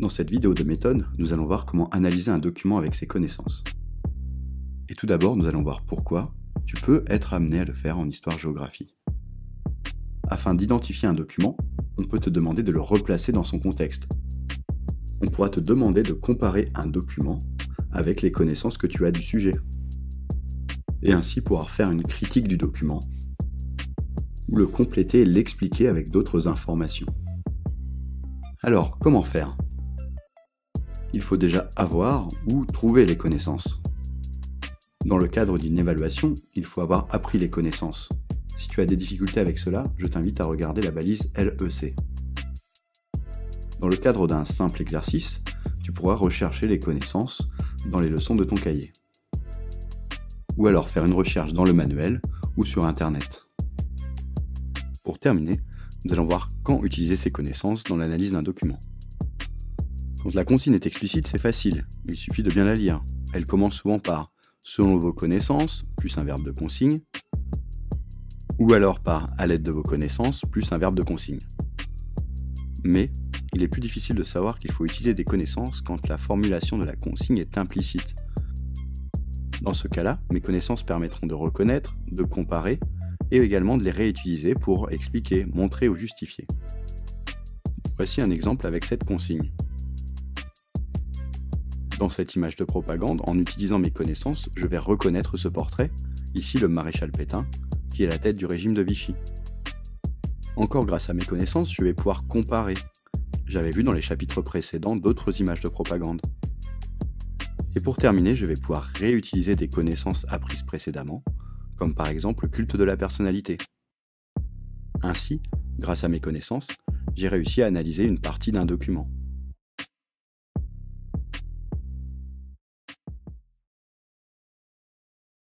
Dans cette vidéo de méthode, nous allons voir comment analyser un document avec ses connaissances. Et tout d'abord, nous allons voir pourquoi tu peux être amené à le faire en histoire-géographie. Afin d'identifier un document, on peut te demander de le replacer dans son contexte. On pourra te demander de comparer un document avec les connaissances que tu as du sujet. Et ainsi pouvoir faire une critique du document, ou le compléter et l'expliquer avec d'autres informations. Alors, comment faire? Il faut déjà avoir ou trouver les connaissances. Dans le cadre d'une évaluation, il faut avoir appris les connaissances. Si tu as des difficultés avec cela, je t'invite à regarder la balise LEC. Dans le cadre d'un simple exercice, tu pourras rechercher les connaissances dans les leçons de ton cahier. Ou alors faire une recherche dans le manuel ou sur Internet. Pour terminer, nous allons voir quand utiliser ces connaissances dans l'analyse d'un document. Quand la consigne est explicite, c'est facile, il suffit de bien la lire. Elle commence souvent par selon vos connaissances, plus un verbe de consigne, ou alors par à l'aide de vos connaissances, plus un verbe de consigne. Mais il est plus difficile de savoir qu'il faut utiliser des connaissances quand la formulation de la consigne est implicite. Dans ce cas-là, mes connaissances permettront de reconnaître, de comparer, et également de les réutiliser pour expliquer, montrer ou justifier. Voici un exemple avec cette consigne. Dans cette image de propagande, en utilisant mes connaissances, je vais reconnaître ce portrait, ici le maréchal Pétain, qui est la tête du régime de Vichy. Encore grâce à mes connaissances, je vais pouvoir comparer. J'avais vu dans les chapitres précédents d'autres images de propagande. Et pour terminer, je vais pouvoir réutiliser des connaissances apprises précédemment, comme par exemple le culte de la personnalité. Ainsi, grâce à mes connaissances, j'ai réussi à analyser une partie d'un document.